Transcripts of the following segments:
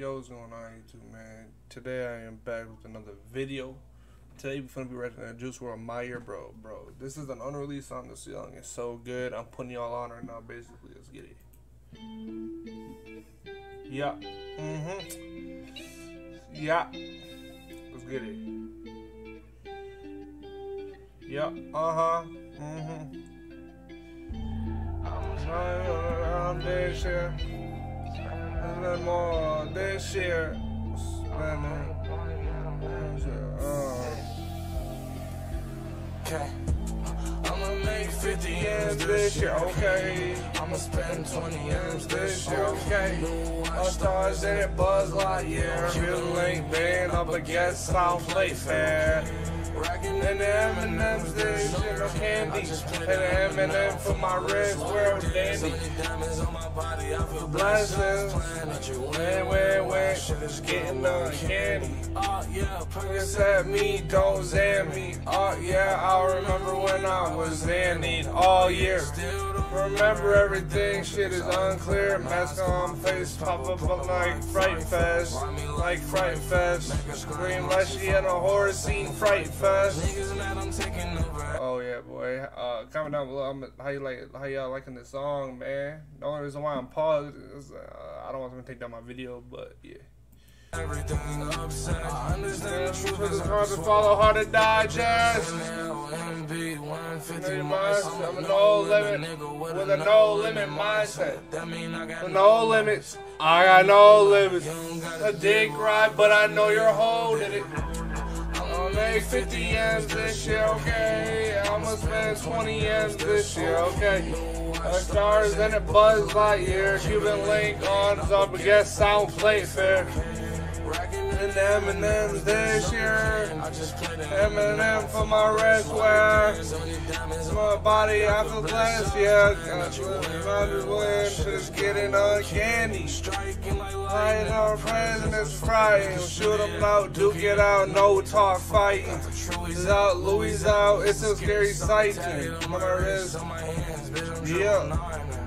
Yo, what's going on YouTube, man? Today I am back with another video. Today we're gonna be reacting to Juice WRLD My Year, bro, bro. This is an unreleased song. This song is so good. I'm putting y'all on right now. Basically, let's get it. Yeah. Mm-hmm. Yeah. Let's get it. Yeah. Uh huh. Mm-hmm. I'm this year. More this year. Spending. Uh, Okay. I'ma make 50 M's this year, okay. I'ma spend 20 M's This year, okay. All stars in it, Buzz Lightyear. Cuban link band up against South Lake Fair. Racking And the M&M's this year, no candy. And the M&M for my wrist, world dandy. diamonds on my body, I feel Blessings. When, when, when, shit is getting on Oh, at me, don't zan me. Oh yeah, I remember when I was zannied all year. Remember everything, shit is unclear. Mask on face, pop up like Fright Fest. Like Fright Fest. Scream like she in a horror scene, Fright Fest. Oh yeah, boy. Uh, comment down below I'm, how you like how y'all liking this song, man. The only reason why I'm paused is uh, I don't want them to take down my video, but yeah. Everything upset. I understand the truth is hard to follow, hard to digest. Now, MB 150 Million miles. miles, I'm a no limit, with a no limit mindset. That No limits, I got no limits. A dick ride, but I know you're holding it. I'ma make 50 M's this year, okay? I'ma spend 20 M's this year, okay? Uh, stars in it, Buzz Lightyear, Cuban link on up against Sound Plate Fair. And M&M's this year. M&M for my wrist wear. My body, I feel blessed, yeah. I'm win, just getting uncanny. Lying lightning. our president's frying. Shoot 'em out, duke it out, no talk fighting. Is out, Louis out, it's a scary sight. My wrist, Yeah.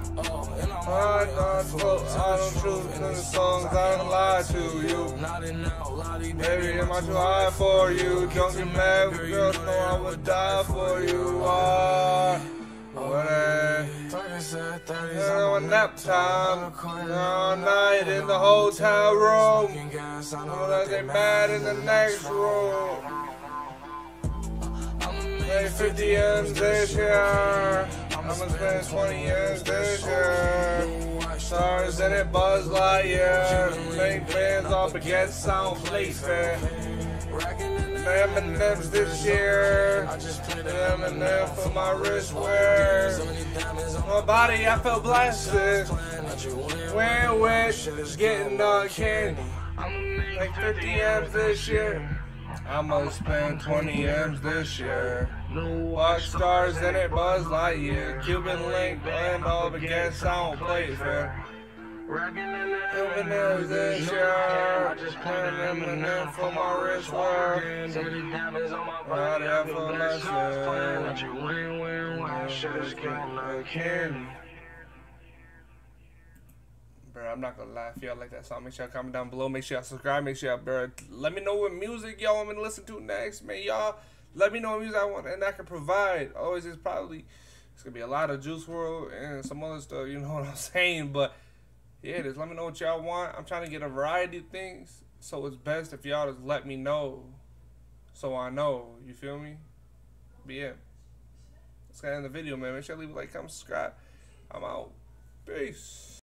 Hard now. Oh, I'm don't I truth in the songs, I don't lie to you. Baby, am I too high for you? Don't get mad, when girls know I would die for you. Ah. Talking said 30s, Yeah, on nap time, all night in the hotel room. Know that they mad in the next room. Hey, 50 M's this year. I'ma spend 20 M's this year. Stars in it, Buzz like Lightyear. Make fans off against Sound Fair. M&M's this year. M&M for my wrist wear. My body, I feel blessed. When wish is getting on candy. i'm Like 50 M's this year. I'ma spend 20 M's this year. Watch stars in it, Buzz Lightyear. Cuban link, blend all the against Sound Plate Fair. M&M's this year. And M&M for my wrist wear. Right there for lesson. Candy. Bro, I'm not gonna lie. If y'all like that song, make sure y'all comment down below. Make sure y'all subscribe. Make sure y'all, bro, let me know what music y'all want me to listen to next, man. Y'all, let me know what music I want and I can provide. Always is probably it's gonna be a lot of Juice WRLD and some other stuff. You know what I'm saying? But yeah, just let me know what y'all want. I'm trying to get a variety of things, so it's best if y'all just let me know, so I know. You feel me? But yeah, let's get end the video, man. Make sure you leave a like, comment, subscribe. I'm out. Peace.